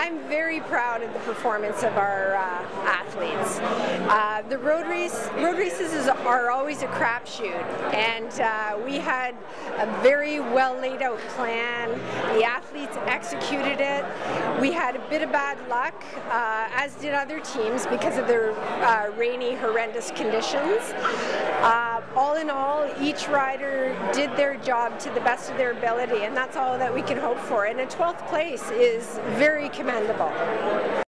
I'm very proud of the performance of our uh, athletes. Uh, the road race, road races is, are always a crapshoot, and uh, we had a very well laid out plan. The athletes executed it. We had a bit of bad luck, uh, as did other teams, because of their uh, rainy, horrendous conditions. Uh, all in all, each rider did their job to the best of their ability, and that's all that we can hope for. And a 12th place is very commendable.